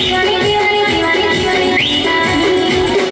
Yeah.